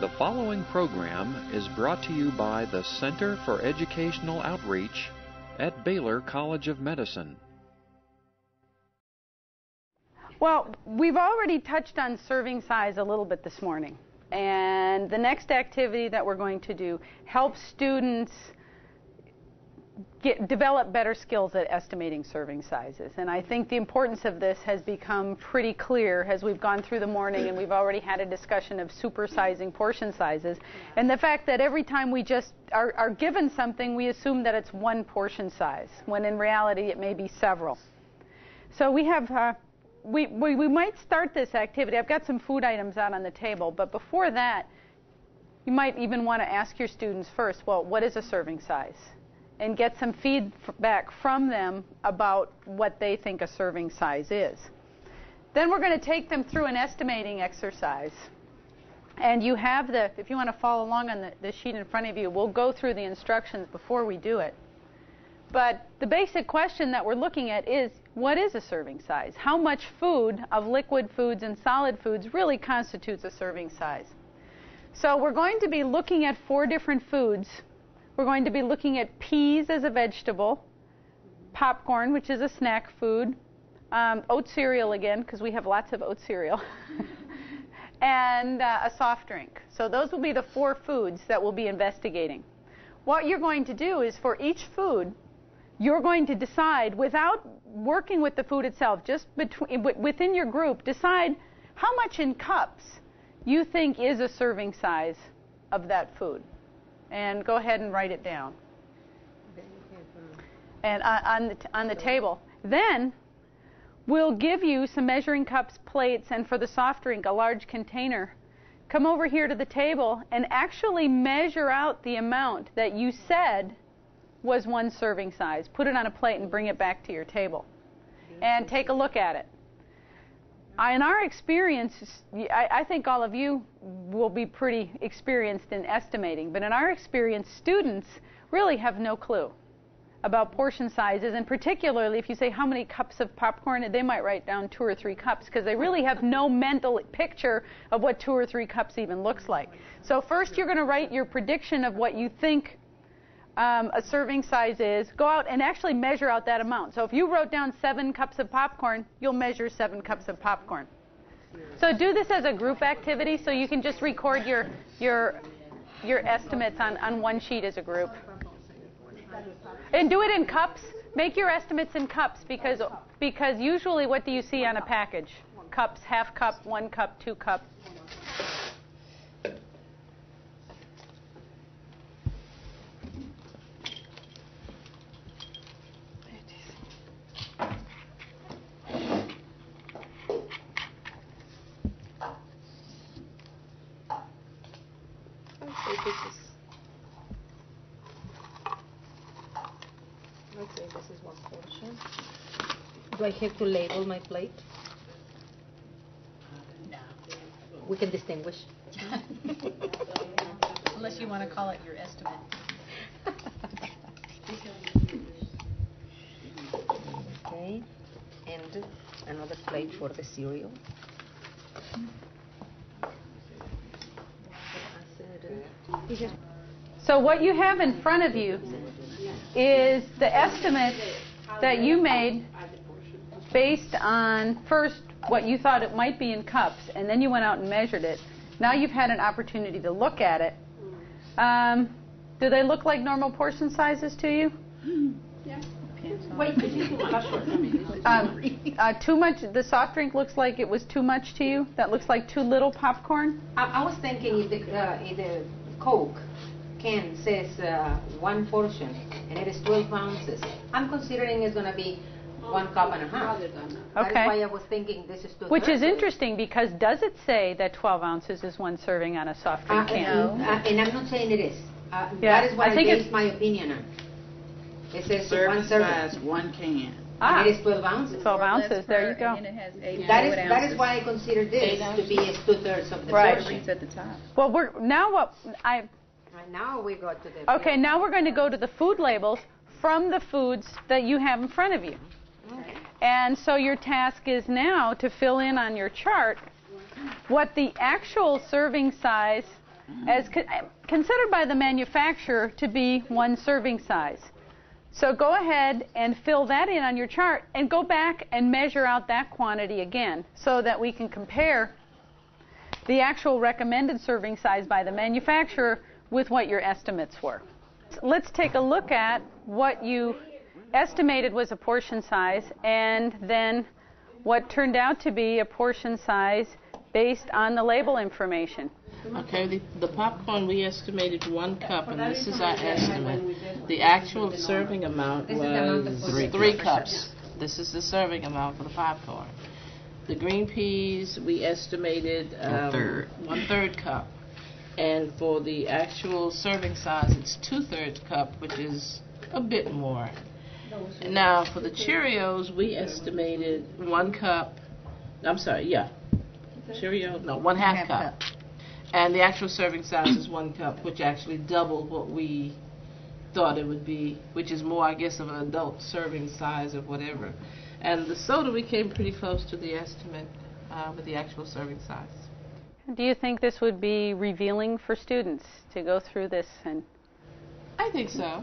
The following program is brought to you by the Center for Educational Outreach at Baylor College of Medicine. Well, we've already touched on serving size a little bit this morning. And the next activity that we're going to do helps students get, develop better skills at estimating serving sizes. And I think the importance of this has become pretty clear as we've gone through the morning and we've already had a discussion of supersizing portion sizes. And the fact that every time we just are, are given something, we assume that it's one portion size, when in reality it may be several. So we have. Uh, we, we, we might start this activity. I've got some food items out on the table, but before that, you might even want to ask your students first, well, what is a serving size? And get some feedback from them about what they think a serving size is. Then we're going to take them through an estimating exercise. And you have the, if you want to follow along on the, the sheet in front of you, we'll go through the instructions before we do it. But the basic question that we're looking at is what is a serving size? How much food of liquid foods and solid foods really constitutes a serving size? So we're going to be looking at four different foods. We're going to be looking at peas as a vegetable, popcorn, which is a snack food, um, oat cereal again, because we have lots of oat cereal, and uh, a soft drink. So those will be the four foods that we'll be investigating. What you're going to do is for each food, you're going to decide without working with the food itself, just between, within your group, decide how much in cups you think is a serving size of that food. And go ahead and write it down. And on the, on the table. Then we'll give you some measuring cups, plates, and for the soft drink, a large container. Come over here to the table and actually measure out the amount that you said was one serving size. Put it on a plate and bring it back to your table. And take a look at it. In our experience, I think all of you will be pretty experienced in estimating, but in our experience, students really have no clue about portion sizes, and particularly if you say how many cups of popcorn, they might write down two or three cups because they really have no mental picture of what two or three cups even looks like. So, first, you're going to write your prediction of what you think um, a serving size is, go out and actually measure out that amount. So if you wrote down seven cups of popcorn, you'll measure seven cups of popcorn. So do this as a group activity so you can just record your, your, your estimates on, on one sheet as a group. And do it in cups. Make your estimates in cups because, because usually what do you see on a package? Cups, half cup, one cup, two cup. Do I have to label my plate? No. We can distinguish. Unless you want to call it your estimate. okay. And another plate for the cereal. So what you have in front of you is the estimate that you made based on first what you thought it might be in cups, and then you went out and measured it. Now you've had an opportunity to look at it. Um, do they look like normal portion sizes to you? Yeah. Wait, um, uh, too much. The soft drink looks like it was too much to you. That looks like too little popcorn. I, I was thinking if the, uh, if the Coke can says uh, one portion and it is 12 ounces, I'm considering it's going to be one cup and a half. Okay. That's why I was thinking this is two Which is interesting because does it say that 12 ounces is one serving on a soft drink uh, can? Uh, and I'm not saying it is. Uh, Yeah, that is what I I, think base it's- my opinion on. It says Serving one serving. size, one can. Ah, And it is 12 ounces. 12 ounces. There you go. And it has eight That is, fluid that is why I consider this to be two-thirds of the Right. portion. At the top. Well, we're now what I And now we go to the... okay. Now we're going to go to the food labels from the foods that you have in front of you. Okay. And so your task is now to fill in on your chart what the actual serving size as con- considered by the manufacturer to be one serving size. So go ahead and fill that in on your chart and go back and measure out that quantity again so that we can compare the actual recommended serving size by the manufacturer with what your estimates were. Let's take a look at what you estimated was a portion size and then what turned out to be a portion size based on the label information. Okay, the, the popcorn, we estimated one cup, and this is our estimate. The actual serving amount This is the amount was Three three cups. cups. This is the serving amount for the popcorn. The green peas, we estimated um, third. one-third cup. And for the actual serving size, it's two-thirds cup, which is a bit more. Now, for the Cheerios, we estimated one cup, I'm sorry, yeah. Cheerio, no, one half cup. And the actual serving size is one cup, which actually doubled what we thought it would be, which is more, I guess, of an adult serving size or whatever. And the soda, we came pretty close to the estimate uh, with the actual serving size. Do you think this would be revealing for students to go through this and I think so.